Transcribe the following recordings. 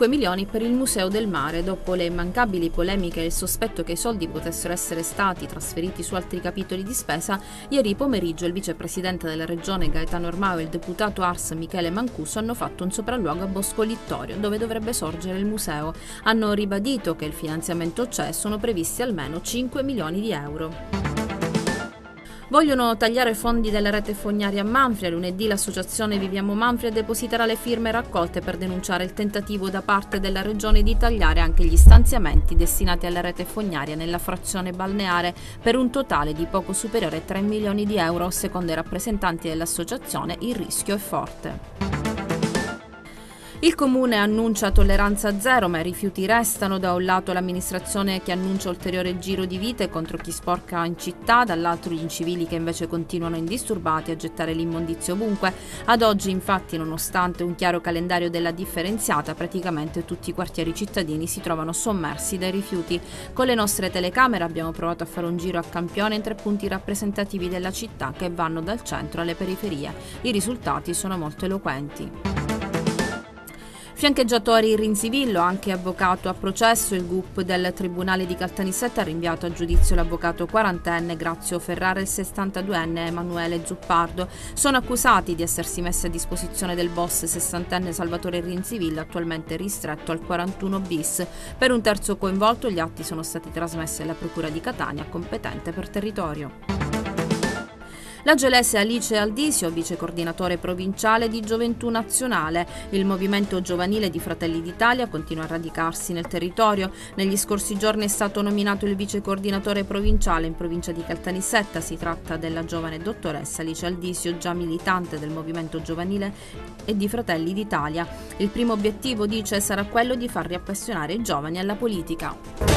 5 milioni per il Museo del Mare. Dopo le immancabili polemiche e il sospetto che i soldi potessero essere stati trasferiti su altri capitoli di spesa, ieri pomeriggio il vicepresidente della regione Gaetano Ormao e il deputato Ars Michele Mancuso hanno fatto un sopralluogo a Bosco Littorio, dove dovrebbe sorgere il museo. Hanno ribadito che il finanziamento c'è e sono previsti almeno 5 milioni di euro. Vogliono tagliare fondi della rete fognaria a Manfria. Lunedì l'associazione Viviamo Manfria depositerà le firme raccolte per denunciare il tentativo da parte della regione di tagliare anche gli stanziamenti destinati alla rete fognaria nella frazione balneare per un totale di poco superiore a 3 milioni di euro. Secondo i rappresentanti dell'associazione il rischio è forte. Il comune annuncia tolleranza zero, ma i rifiuti restano. Da un lato l'amministrazione che annuncia ulteriore giro di vite contro chi sporca in città, dall'altro gli incivili che invece continuano indisturbati a gettare l'immondizia ovunque. Ad oggi, infatti, nonostante un chiaro calendario della differenziata, praticamente tutti i quartieri cittadini si trovano sommersi dai rifiuti. Con le nostre telecamere abbiamo provato a fare un giro a campione in tre punti rappresentativi della città che vanno dal centro alle periferie. I risultati sono molto eloquenti. Fiancheggiatori Rinzivillo, anche avvocato a processo, il GUP del Tribunale di Caltanissetta ha rinviato a giudizio l'avvocato quarantenne Grazio Ferrara e il 62enne Emanuele Zuppardo. Sono accusati di essersi messi a disposizione del boss sessantenne Salvatore Rinzivillo, attualmente ristretto al 41 bis. Per un terzo coinvolto gli atti sono stati trasmessi alla Procura di Catania, competente per territorio. La gelese Alice Aldisio, vice coordinatore provinciale di Gioventù Nazionale. Il movimento giovanile di Fratelli d'Italia continua a radicarsi nel territorio. Negli scorsi giorni è stato nominato il vice coordinatore provinciale in provincia di Caltanissetta. Si tratta della giovane dottoressa Alice Aldisio, già militante del movimento giovanile e di Fratelli d'Italia. Il primo obiettivo, dice, sarà quello di far riappassionare i giovani alla politica.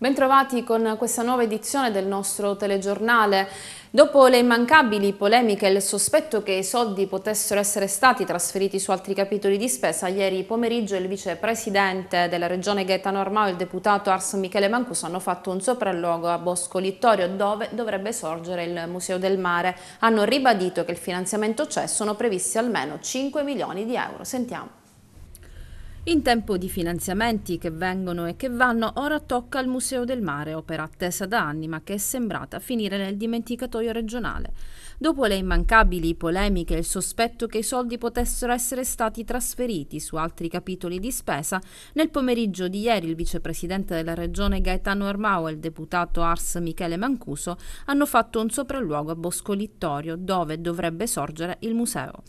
Bentrovati con questa nuova edizione del nostro telegiornale. Dopo le immancabili polemiche e il sospetto che i soldi potessero essere stati trasferiti su altri capitoli di spesa, ieri pomeriggio il vicepresidente della regione Gaetano Armao e il deputato Ars Michele Mancuso hanno fatto un sopralluogo a Bosco Littorio dove dovrebbe sorgere il Museo del Mare. Hanno ribadito che il finanziamento c'è, sono previsti almeno 5 milioni di euro. Sentiamo. In tempo di finanziamenti che vengono e che vanno, ora tocca al Museo del Mare, opera attesa da anni ma che è sembrata finire nel dimenticatoio regionale. Dopo le immancabili polemiche e il sospetto che i soldi potessero essere stati trasferiti su altri capitoli di spesa, nel pomeriggio di ieri il vicepresidente della regione Gaetano Armao e il deputato Ars Michele Mancuso hanno fatto un sopralluogo a Bosco Littorio, dove dovrebbe sorgere il museo.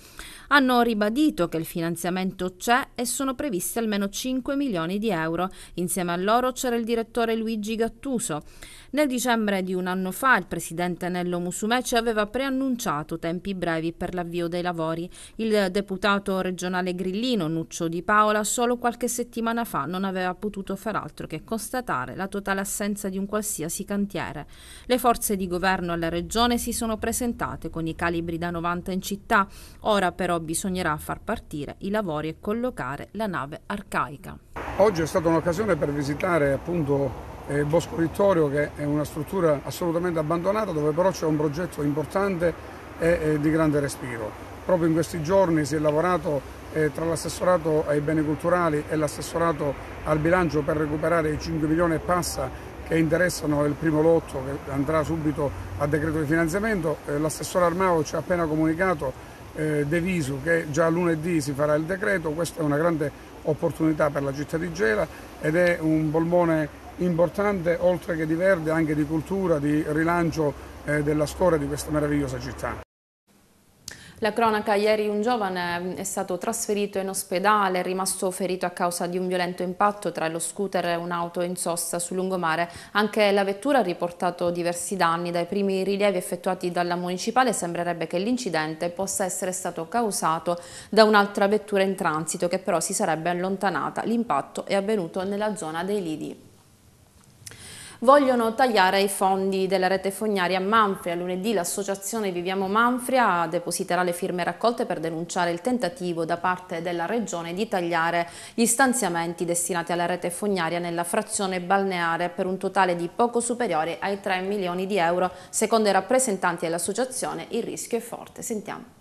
Hanno ribadito che il finanziamento c'è e sono previsti almeno 5 milioni di euro. Insieme a loro c'era il direttore Luigi Gattuso. Nel dicembre di un anno fa il presidente Nello Musumeci aveva preannunciato tempi brevi per l'avvio dei lavori. Il deputato regionale grillino Nuccio Di Paola solo qualche settimana fa non aveva potuto far altro che constatare la totale assenza di un qualsiasi cantiere. Le forze di governo alla regione si sono presentate con i calibri da 90 in città, ora però bisognerà far partire i lavori e collocare la nave arcaica. Oggi è stata un'occasione per visitare appunto eh, Bosco Vittorio che è una struttura assolutamente abbandonata dove però c'è un progetto importante e, di grande respiro. Proprio in questi giorni si è lavorato eh, tra l'assessorato ai beni culturali e l'assessorato al bilancio per recuperare i 5 milioni e passa che interessano il primo lotto che andrà subito a decreto di finanziamento. Eh, L'assessore Armao ci ha appena comunicato eh, De Visu che già lunedì si farà il decreto, questa è una grande opportunità per la città di Gela ed è un polmone importante oltre che di verde anche di cultura, di rilancio eh, della storia di questa meravigliosa città. La cronaca, ieri un giovane è stato trasferito in ospedale, è rimasto ferito a causa di un violento impatto tra lo scooter e un'auto in sosta sul lungomare. Anche la vettura ha riportato diversi danni. Dai primi rilievi effettuati dalla municipale sembrerebbe che l'incidente possa essere stato causato da un'altra vettura in transito che però si sarebbe allontanata. L'impatto è avvenuto nella zona dei lidi. Vogliono tagliare i fondi della rete fognaria Manfria. Lunedì l'associazione Viviamo Manfria depositerà le firme raccolte per denunciare il tentativo da parte della Regione di tagliare gli stanziamenti destinati alla rete fognaria nella frazione balneare per un totale di poco superiore ai 3 milioni di euro. Secondo i rappresentanti dell'associazione il rischio è forte. Sentiamo.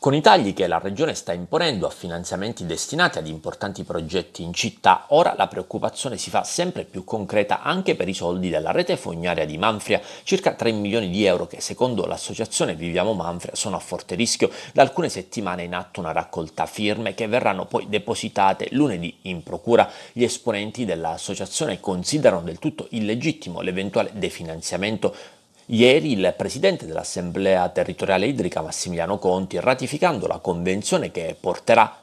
Con i tagli che la Regione sta imponendo a finanziamenti destinati ad importanti progetti in città, ora la preoccupazione si fa sempre più concreta anche per i soldi della rete fognaria di Manfria, circa 3 milioni di euro che secondo l'associazione Viviamo Manfria sono a forte rischio. Da alcune settimane è in atto una raccolta firme che verranno poi depositate lunedì in procura. Gli esponenti dell'associazione considerano del tutto illegittimo l'eventuale definanziamento Ieri il presidente dell'Assemblea territoriale idrica Massimiliano Conti, ratificando la convenzione che porterà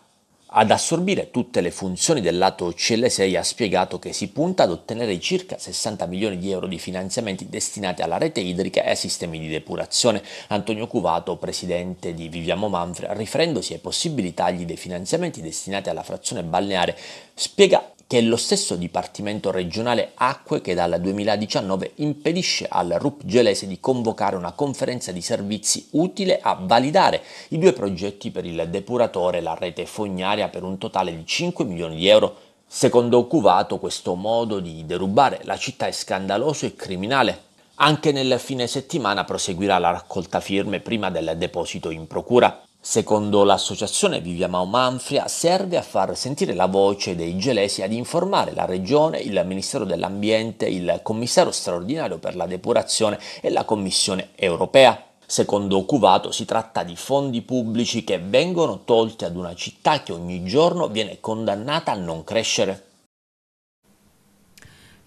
ad assorbire tutte le funzioni del lato CL6 ha spiegato che si punta ad ottenere circa 60 milioni di euro di finanziamenti destinati alla rete idrica e ai sistemi di depurazione. Antonio Cuvato, presidente di Viviamo Manfred, riferendosi ai possibili tagli dei finanziamenti destinati alla frazione balneare, spiega che è lo stesso Dipartimento regionale Acque che dal 2019 impedisce al RUP gelese di convocare una conferenza di servizi utile a validare i due progetti per il depuratore e la rete fognaria per un totale di 5 milioni di euro. Secondo Cuvato questo modo di derubare la città è scandaloso e criminale. Anche nel fine settimana proseguirà la raccolta firme prima del deposito in procura. Secondo l'associazione Viviamo Manfria serve a far sentire la voce dei gelesi ad informare la Regione, il Ministero dell'Ambiente, il Commissario straordinario per la depurazione e la Commissione europea. Secondo Cuvato si tratta di fondi pubblici che vengono tolti ad una città che ogni giorno viene condannata a non crescere.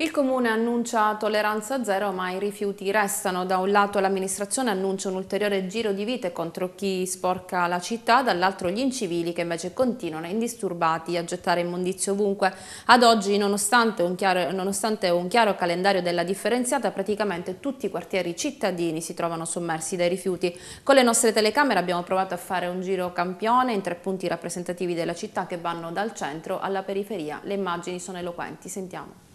Il Comune annuncia tolleranza zero ma i rifiuti restano. Da un lato l'amministrazione annuncia un ulteriore giro di vite contro chi sporca la città, dall'altro gli incivili che invece continuano indisturbati a gettare immondizio ovunque. Ad oggi nonostante un, chiaro, nonostante un chiaro calendario della differenziata praticamente tutti i quartieri cittadini si trovano sommersi dai rifiuti. Con le nostre telecamere abbiamo provato a fare un giro campione in tre punti rappresentativi della città che vanno dal centro alla periferia. Le immagini sono eloquenti, sentiamo.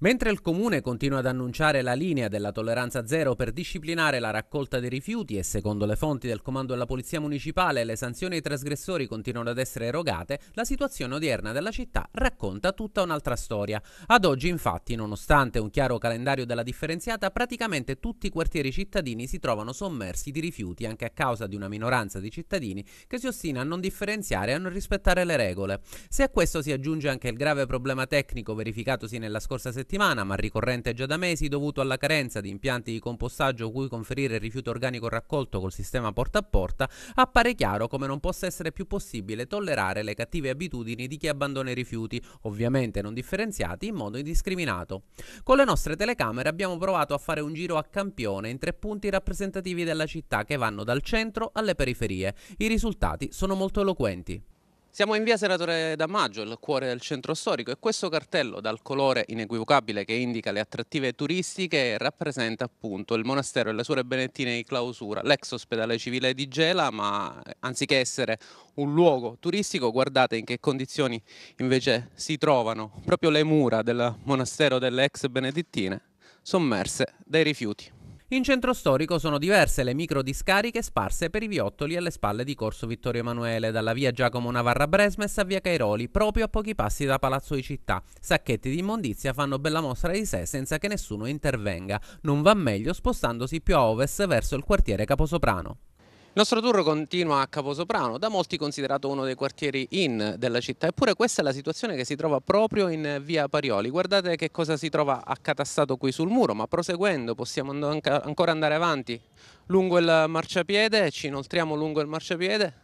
Mentre il Comune continua ad annunciare la linea della tolleranza zero per disciplinare la raccolta dei rifiuti e secondo le fonti del Comando della Polizia Municipale le sanzioni ai trasgressori continuano ad essere erogate, la situazione odierna della città racconta tutta un'altra storia. Ad oggi infatti, nonostante un chiaro calendario della differenziata, praticamente tutti i quartieri cittadini si trovano sommersi di rifiuti anche a causa di una minoranza di cittadini che si ostina a non differenziare e a non rispettare le regole. Se a questo si aggiunge anche il grave problema tecnico verificatosi nella scorsa settimana, settimana, ma ricorrente già da mesi, dovuto alla carenza di impianti di compostaggio cui conferire il rifiuto organico raccolto col sistema porta a porta, appare chiaro come non possa essere più possibile tollerare le cattive abitudini di chi abbandona i rifiuti, ovviamente non differenziati, in modo indiscriminato. Con le nostre telecamere abbiamo provato a fare un giro a campione in tre punti rappresentativi della città che vanno dal centro alle periferie. I risultati sono molto eloquenti. Siamo in via Senatore Damaggio, il cuore del centro storico e questo cartello dal colore inequivocabile che indica le attrattive turistiche rappresenta appunto il monastero e le suore benettine di clausura, l'ex ospedale civile di Gela ma anziché essere un luogo turistico guardate in che condizioni invece si trovano proprio le mura del monastero delle ex benedettine sommerse dai rifiuti. In centro storico sono diverse le micro discariche sparse per i viottoli alle spalle di Corso Vittorio Emanuele, dalla via Giacomo Navarra Bresmes a via Cairoli, proprio a pochi passi da Palazzo di Città. Sacchetti di immondizia fanno bella mostra di sé senza che nessuno intervenga. Non va meglio spostandosi più a ovest verso il quartiere Caposoprano. Il nostro tour continua a Caposoprano, da molti considerato uno dei quartieri in della città, eppure questa è la situazione che si trova proprio in via Parioli. Guardate che cosa si trova accatastato qui sul muro, ma proseguendo possiamo ancora andare avanti lungo il marciapiede, ci inoltriamo lungo il marciapiede.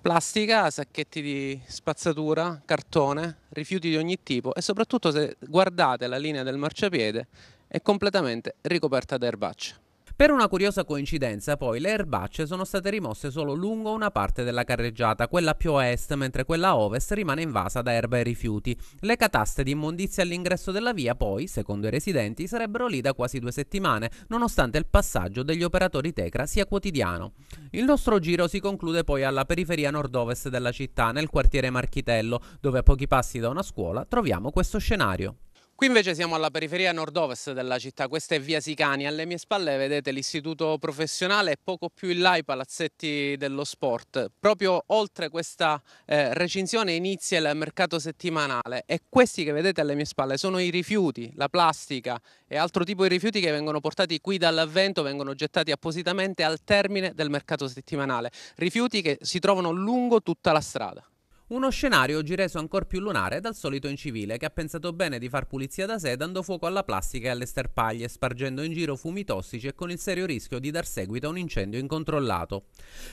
Plastica, sacchetti di spazzatura, cartone, rifiuti di ogni tipo e soprattutto se guardate la linea del marciapiede è completamente ricoperta da erbacce. Per una curiosa coincidenza, poi, le erbacce sono state rimosse solo lungo una parte della carreggiata, quella più a est, mentre quella a ovest rimane invasa da erba e rifiuti. Le cataste di immondizia all'ingresso della via, poi, secondo i residenti, sarebbero lì da quasi due settimane, nonostante il passaggio degli operatori Tecra sia quotidiano. Il nostro giro si conclude poi alla periferia nord-ovest della città, nel quartiere Marchitello, dove a pochi passi da una scuola troviamo questo scenario. Qui invece siamo alla periferia nord-ovest della città, questa è via Sicani, alle mie spalle vedete l'istituto professionale e poco più in là i palazzetti dello sport. Proprio oltre questa eh, recinzione inizia il mercato settimanale e questi che vedete alle mie spalle sono i rifiuti, la plastica e altro tipo di rifiuti che vengono portati qui dall'avvento, vengono gettati appositamente al termine del mercato settimanale. Rifiuti che si trovano lungo tutta la strada. Uno scenario oggi reso ancora più lunare dal solito incivile che ha pensato bene di far pulizia da sé dando fuoco alla plastica e alle sterpaglie, spargendo in giro fumi tossici e con il serio rischio di dar seguito a un incendio incontrollato.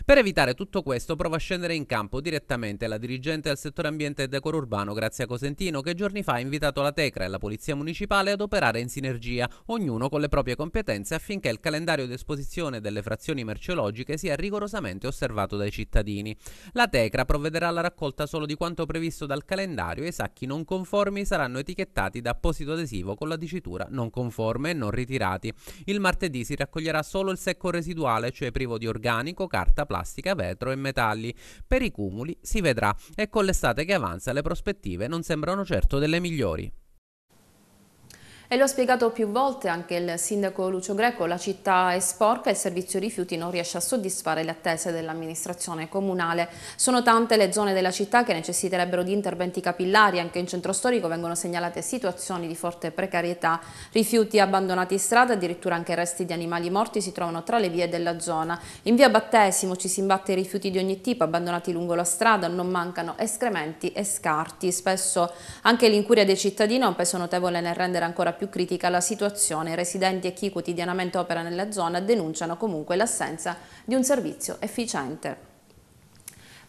Per evitare tutto questo prova a scendere in campo direttamente la dirigente del settore ambiente e decoro urbano Grazia Cosentino che giorni fa ha invitato la Tecra e la Polizia Municipale ad operare in sinergia, ognuno con le proprie competenze affinché il calendario di esposizione delle frazioni merceologiche sia rigorosamente osservato dai cittadini. La Tecra provvederà alla raccolta solo di quanto previsto dal calendario e i sacchi non conformi saranno etichettati da apposito adesivo con la dicitura non conforme e non ritirati. Il martedì si raccoglierà solo il secco residuale, cioè privo di organico, carta, plastica, vetro e metalli. Per i cumuli si vedrà e con l'estate che avanza le prospettive non sembrano certo delle migliori. E lo ha spiegato più volte anche il sindaco Lucio Greco, la città è sporca e il servizio rifiuti non riesce a soddisfare le attese dell'amministrazione comunale. Sono tante le zone della città che necessiterebbero di interventi capillari, anche in centro storico vengono segnalate situazioni di forte precarietà, rifiuti abbandonati in strada, addirittura anche resti di animali morti si trovano tra le vie della zona. In via Battesimo ci si imbatte rifiuti di ogni tipo abbandonati lungo la strada, non mancano escrementi e scarti, spesso anche l'incuria dei cittadini ha un peso notevole nel rendere ancora più critica la situazione. Residenti e chi quotidianamente opera nella zona denunciano comunque l'assenza di un servizio efficiente.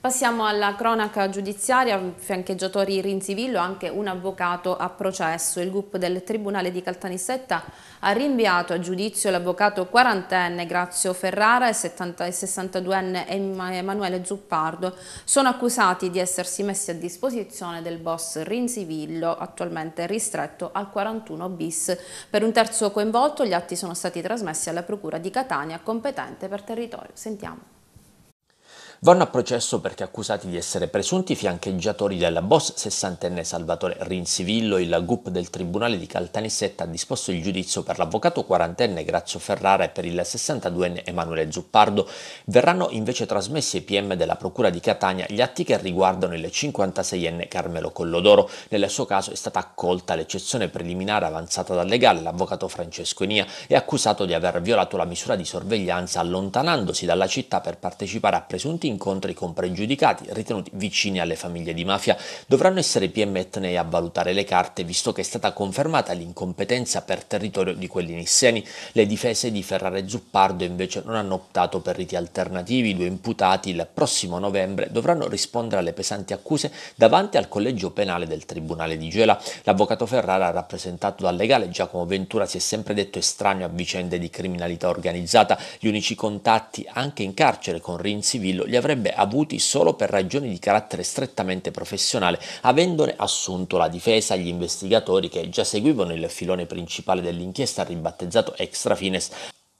Passiamo alla cronaca giudiziaria, fiancheggiatori Rinzivillo, anche un avvocato a processo. Il GUP del Tribunale di Caltanissetta ha rinviato a giudizio l'avvocato quarantenne Grazio Ferrara e 62enne Emanuele Zuppardo. Sono accusati di essersi messi a disposizione del boss Rinzivillo, attualmente ristretto al 41 bis. Per un terzo coinvolto gli atti sono stati trasmessi alla Procura di Catania, competente per territorio. Sentiamo vanno a processo perché accusati di essere presunti fiancheggiatori del boss sessantenne Salvatore Rinzivillo. Il GUP del Tribunale di Caltanissetta ha disposto il giudizio per l'avvocato quarantenne Grazio Ferrara e per il 62enne Emanuele Zuppardo. Verranno invece trasmessi ai PM della Procura di Catania gli atti che riguardano il 56enne Carmelo Collodoro. Nel suo caso è stata accolta l'eccezione preliminare avanzata dal legale. L'avvocato Francesco Enia è accusato di aver violato la misura di sorveglianza allontanandosi dalla città per partecipare a presunti incontri con pregiudicati ritenuti vicini alle famiglie di mafia. Dovranno essere PM etnei a valutare le carte visto che è stata confermata l'incompetenza per territorio di quelli nisseni. Le difese di Ferrara e Zuppardo invece non hanno optato per riti alternativi. I due imputati il prossimo novembre dovranno rispondere alle pesanti accuse davanti al collegio penale del Tribunale di Gela. L'avvocato Ferrara, rappresentato dal legale Giacomo Ventura, si è sempre detto estraneo a vicende di criminalità organizzata. Gli unici contatti anche in carcere con Rinzivillo li avrebbe avuti solo per ragioni di carattere strettamente professionale, avendone assunto la difesa agli investigatori che già seguivano il filone principale dell'inchiesta ribattezzato Extra Fines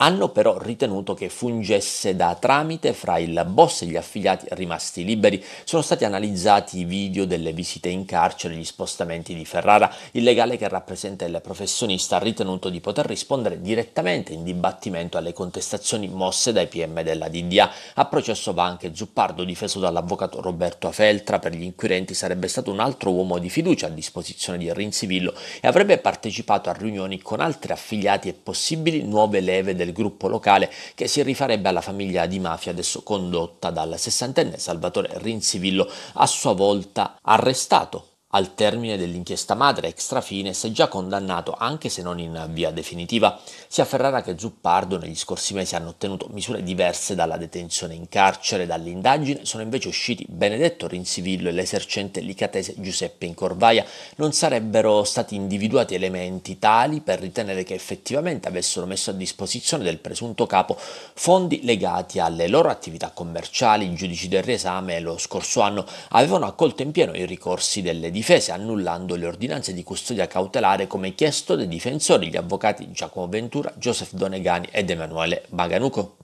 hanno però ritenuto che fungesse da tramite fra il boss e gli affiliati rimasti liberi. Sono stati analizzati i video delle visite in carcere gli spostamenti di Ferrara. Il legale che rappresenta il professionista ha ritenuto di poter rispondere direttamente in dibattimento alle contestazioni mosse dai PM della DDA. A processo va anche Zuppardo, difeso dall'avvocato Roberto Afeltra. Per gli inquirenti sarebbe stato un altro uomo di fiducia a disposizione di Rinzivillo e avrebbe partecipato a riunioni con altri affiliati e possibili nuove leve del del gruppo locale che si rifarebbe alla famiglia di mafia adesso condotta dal sessantenne Salvatore Rinzivillo, a sua volta arrestato Al termine dell'inchiesta madre, Extrafines è già condannato, anche se non in via definitiva. Sia Ferrara che Zuppardo negli scorsi mesi hanno ottenuto misure diverse dalla detenzione in carcere. Dall'indagine sono invece usciti Benedetto Rinzivillo e l'esercente licatese Giuseppe Incorvaia. Non sarebbero stati individuati elementi tali per ritenere che effettivamente avessero messo a disposizione del presunto capo fondi legati alle loro attività commerciali. I giudici del riesame lo scorso anno avevano accolto in pieno i ricorsi delle difese annullando le ordinanze di custodia cautelare come chiesto dai difensori, gli avvocati Giacomo Ventura, Joseph Donegani ed Emanuele Baganuco.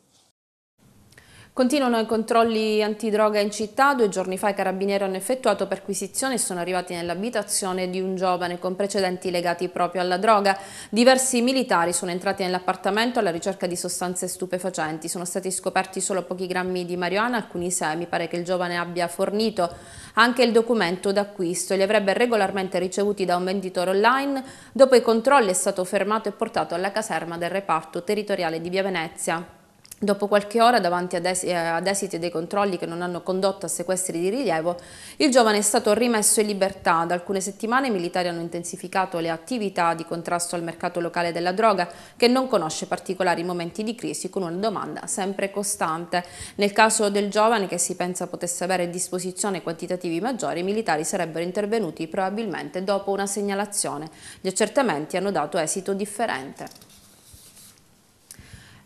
Continuano i controlli antidroga in città. Due giorni fa i carabinieri hanno effettuato perquisizioni e sono arrivati nell'abitazione di un giovane con precedenti legati proprio alla droga. Diversi militari sono entrati nell'appartamento alla ricerca di sostanze stupefacenti. Sono stati scoperti solo pochi grammi di marijuana, alcuni semi. Pare che il giovane abbia fornito anche il documento d'acquisto li avrebbe regolarmente ricevuti da un venditore online. Dopo i controlli è stato fermato e portato alla caserma del reparto territoriale di Via Venezia. Dopo qualche ora, davanti ad, es eh, ad, esiti dei controlli che non hanno condotto a sequestri di rilievo, il giovane è stato rimesso in libertà. Da alcune settimane i militari hanno intensificato le attività di contrasto al mercato locale della droga, che non conosce particolari momenti di crisi, con una domanda sempre costante. Nel caso del giovane, che si pensa potesse avere a disposizione quantitativi maggiori, i militari sarebbero intervenuti probabilmente dopo una segnalazione. Gli accertamenti hanno dato esito differente.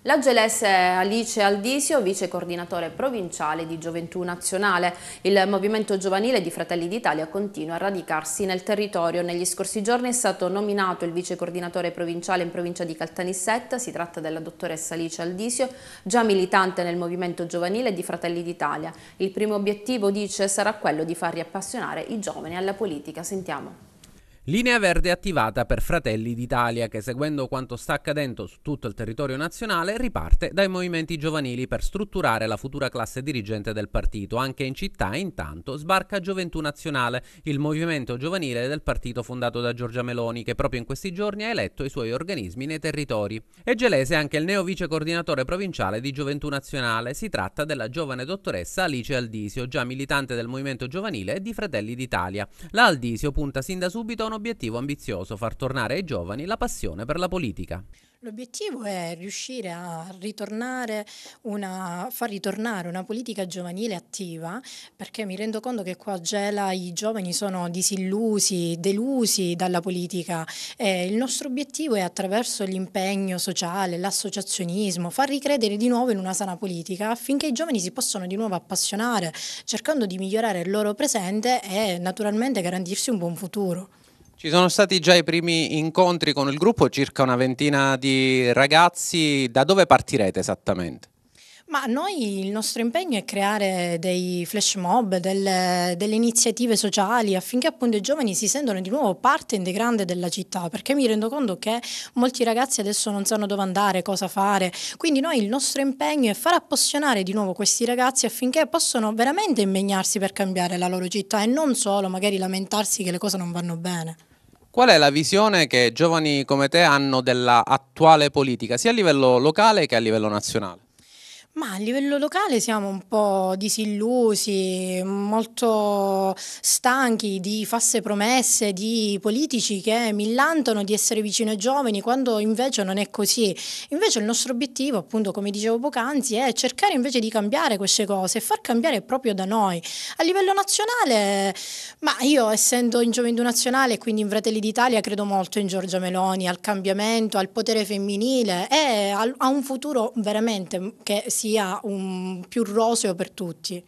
La gelese Alice Aldisio, vice coordinatore provinciale di Gioventù Nazionale. Il movimento giovanile di Fratelli d'Italia continua a radicarsi nel territorio. Negli scorsi giorni è stato nominato il vice coordinatore provinciale in provincia di Caltanissetta. Si tratta della dottoressa Alice Aldisio, già militante nel movimento giovanile di Fratelli d'Italia. Il primo obiettivo, dice, sarà quello di far riappassionare i giovani alla politica. Sentiamo. Linea verde attivata per Fratelli d'Italia che seguendo quanto sta accadendo su tutto il territorio nazionale riparte dai movimenti giovanili per strutturare la futura classe dirigente del partito. Anche in città intanto sbarca Gioventù Nazionale, il movimento giovanile del partito fondato da Giorgia Meloni che proprio in questi giorni ha eletto i suoi organismi nei territori. E gelese anche il neo vice coordinatore provinciale di Gioventù Nazionale. Si tratta della giovane dottoressa Alice Aldisio, già militante del movimento giovanile di Fratelli d'Italia. La Aldisio punta sin da subito a obiettivo ambizioso, far tornare ai giovani la passione per la politica. L'obiettivo è riuscire a ritornare una, far ritornare una politica giovanile attiva, perché mi rendo conto che qua a Gela i giovani sono disillusi, delusi dalla politica. E il nostro obiettivo è attraverso l'impegno sociale, l'associazionismo, far ricredere di nuovo in una sana politica affinché i giovani si possano di nuovo appassionare, cercando di migliorare il loro presente e naturalmente garantirsi un buon futuro. Ci sono stati già i primi incontri con il gruppo, circa una ventina di ragazzi. Da dove partirete esattamente? Ma noi il nostro impegno è creare dei flash mob, delle, delle, iniziative sociali affinché appunto i giovani si sentano di nuovo parte integrante della città, perché mi rendo conto che molti ragazzi adesso non sanno dove andare, cosa fare, quindi noi il nostro impegno è far appassionare di nuovo questi ragazzi affinché possano veramente impegnarsi per cambiare la loro città e non solo magari lamentarsi che le cose non vanno bene. Qual è la visione che giovani come te hanno dell'attuale politica, sia a livello locale che a livello nazionale? Ma a livello locale siamo un po' disillusi, molto stanchi di false promesse di politici che millantano di essere vicino ai giovani quando invece non è così. Invece il nostro obiettivo, appunto, come dicevo poc'anzi, è cercare invece di cambiare queste cose e far cambiare proprio da noi. A livello nazionale, ma io essendo in Gioventù Nazionale e quindi in Fratelli d'Italia credo molto in Giorgia Meloni, al cambiamento, al potere femminile e a un futuro veramente che si sia un, più roseo per tutti.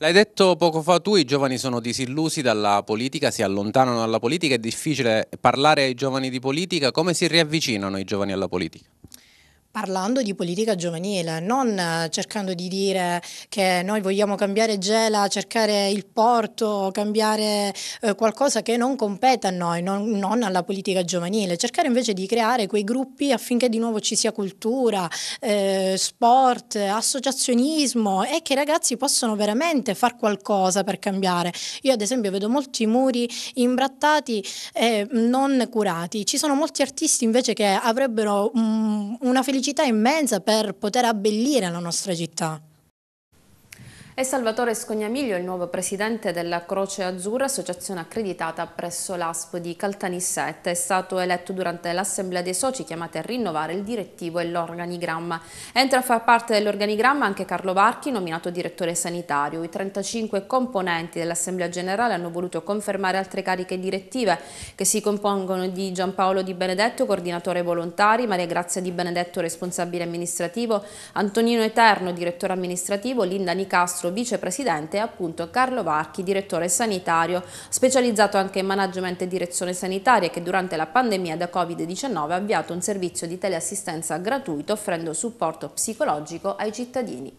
L'hai detto poco fa tu, i giovani sono disillusi dalla politica, si allontanano dalla politica, è difficile parlare ai giovani di politica, come si riavvicinano i giovani alla politica? Parlando di politica giovanile, non eh, cercando di dire che noi vogliamo cambiare Gela, cercare il porto, cambiare eh, qualcosa che non compete a noi, non, non, alla politica giovanile, cercare invece di creare quei gruppi affinché di nuovo ci sia cultura, eh, sport, associazionismo e che i ragazzi possano veramente fare qualcosa per cambiare. Io ad esempio vedo molti muri imbrattati e non curati, ci sono molti artisti invece che avrebbero um, una felicità felicità immensa per poter abbellire la nostra città. È Salvatore Scognamiglio il nuovo presidente della Croce Azzurra, associazione accreditata presso l'ASP di Caltanissette. È stato eletto durante l'assemblea dei soci chiamati a rinnovare il direttivo e l'organigramma. Entra a far parte dell'organigramma anche Carlo Varchi, nominato direttore sanitario. I 35 componenti dell'assemblea generale hanno voluto confermare altre cariche direttive che si compongono di Giampaolo Di Benedetto, coordinatore volontari, Maria Grazia Di Benedetto, responsabile amministrativo, Antonino Eterno, direttore amministrativo, Linda Nicastro, nostro vicepresidente è appunto Carlo Varchi, direttore sanitario, specializzato anche in management e direzione sanitaria che durante la pandemia da Covid-19 ha avviato un servizio di teleassistenza gratuito offrendo supporto psicologico ai cittadini.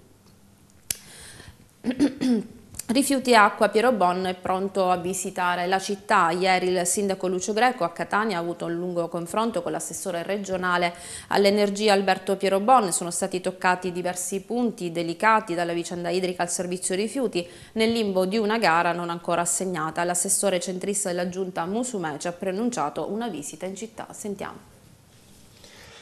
Rifiuti Acqua Piero Bon è pronto a visitare la città. Ieri il sindaco Lucio Greco a Catania ha avuto un lungo confronto con l'assessore regionale all'energia Alberto Piero Bon. Sono stati toccati diversi punti delicati dalla vicenda idrica al servizio rifiuti nel limbo di una gara non ancora assegnata. L'assessore centrista della giunta Musumeci ha preannunciato una visita in città. Sentiamo.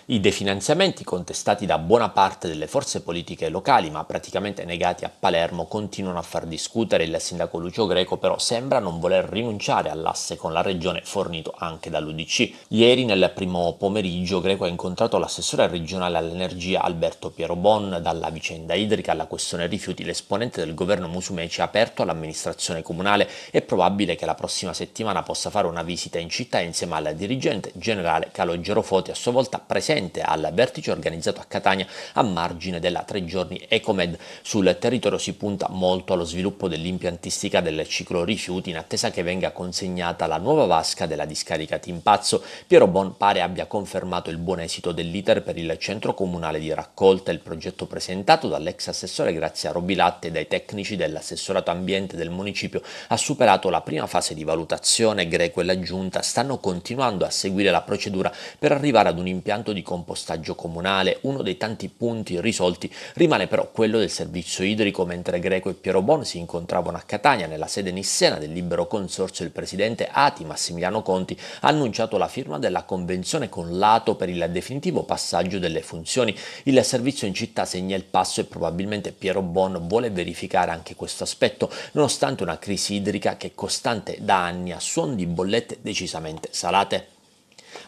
I definanziamenti contestati da buona parte delle forze politiche locali, ma praticamente negati a Palermo, continuano a far discutere. Il sindaco Lucio Greco però sembra non voler rinunciare all'asse con la regione fornito anche dall'Udc. Ieri nel primo pomeriggio Greco ha incontrato l'assessore regionale all'energia Alberto Piero Bon. Dalla vicenda idrica alla questione rifiuti l'esponente del governo Musumeci ha aperto all'amministrazione comunale. È probabile che la prossima settimana possa fare una visita in città insieme al dirigente generale Calogero Foti, a sua volta presente presente al vertice organizzato a Catania a margine della tre giorni Ecomed. Sul territorio si punta molto allo sviluppo dell'impiantistica del ciclo rifiuti in attesa che venga consegnata la nuova vasca della discarica Timpazzo. Piero Bon pare abbia confermato il buon esito dell'iter per il centro comunale di raccolta. Il progetto presentato dall'ex assessore Grazia Robilatte e dai tecnici dell'assessorato ambiente del municipio ha superato la prima fase di valutazione. Greco e la giunta stanno continuando a seguire la procedura per arrivare ad un impianto di compostaggio comunale. Uno dei tanti punti risolti rimane però quello del servizio idrico, mentre Greco e Piero Bon si incontravano a Catania nella sede nissena del libero consorzio il presidente Ati Massimiliano Conti ha annunciato la firma della convenzione con l'Ato per il definitivo passaggio delle funzioni. Il servizio in città segna il passo e probabilmente Piero Bon vuole verificare anche questo aspetto, nonostante una crisi idrica che è costante da anni a suon di bollette decisamente salate.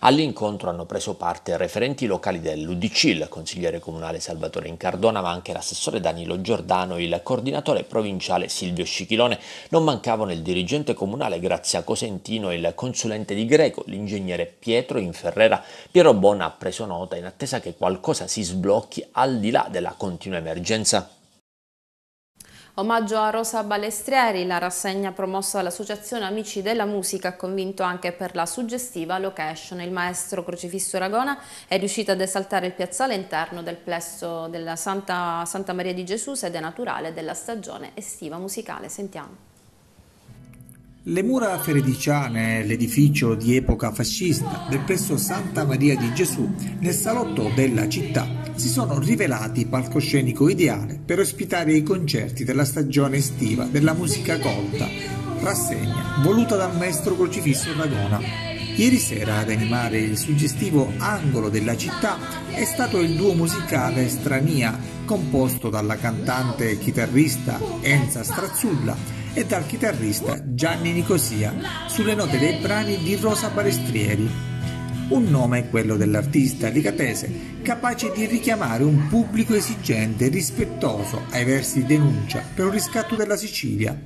All'incontro hanno preso parte referenti locali dell'UDC, il consigliere comunale Salvatore Incardona, ma anche l'assessore Danilo Giordano, il coordinatore provinciale Silvio Scichilone. Non mancavano il dirigente comunale Grazia Cosentino e il consulente di Greco, l'ingegnere Pietro Inferrera. Piero Bona ha preso nota in attesa che qualcosa si sblocchi al di là della continua emergenza. Omaggio a Rosa Balestrieri, la rassegna promossa dall'Associazione Amici della Musica ha convinto anche per la suggestiva location. Il maestro Crocifisso Ragona è riuscito ad esaltare il piazzale interno del plesso della Santa, Santa Maria di Gesù, sede naturale della stagione estiva musicale. Sentiamo. Le mura ferediciane, l'edificio di epoca fascista del presso Santa Maria di Gesù, nel salotto della città, si sono rivelati palcoscenico ideale per ospitare i concerti della stagione estiva della musica colta, rassegna voluta dal maestro crocifisso Ragona. Ieri sera ad animare il suggestivo angolo della città è stato il duo musicale Strania, composto dalla cantante e chitarrista Enza Strazzulla e dal chitarrista Gianni Nicosia sulle note dei brani di Rosa Balestrieri. Un nome è quello dell'artista ricatese, capace di richiamare un pubblico esigente e rispettoso ai versi di denuncia per un riscatto della Sicilia.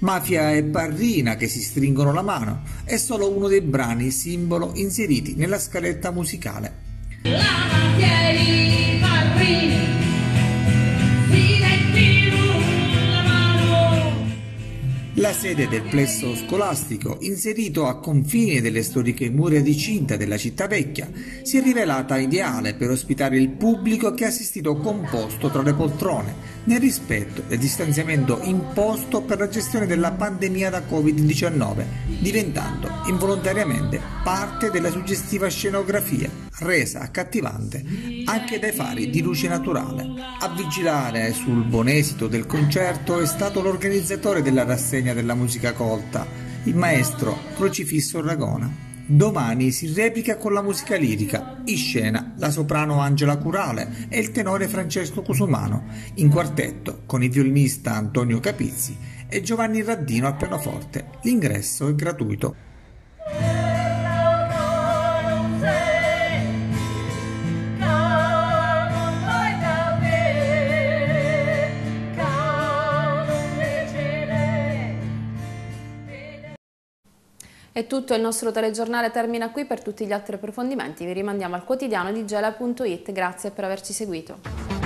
Mafia e Barrina che si stringono la mano è solo uno dei brani simbolo inseriti nella scaletta musicale. La mafia e i Barrini La sede del plesso scolastico, inserito a confine delle storiche mura di cinta della città vecchia, si è rivelata ideale per ospitare il pubblico che ha assistito composto tra le poltrone, nel rispetto del distanziamento imposto per la gestione della pandemia da Covid-19, diventando involontariamente parte della suggestiva scenografia, resa accattivante anche dai fari di luce naturale. A vigilare sul buon esito del concerto è stato l'organizzatore della rassegna della musica colta, il maestro Crocifisso Ragona. Domani si replica con la musica lirica, in scena la soprano Angela Curale e il tenore Francesco Cusumano, in quartetto con il violinista Antonio Capizzi e Giovanni Raddino al pianoforte. L'ingresso è gratuito. È tutto, il nostro telegiornale termina qui, per tutti gli altri approfondimenti vi rimandiamo al quotidiano di gela.it, grazie per averci seguito.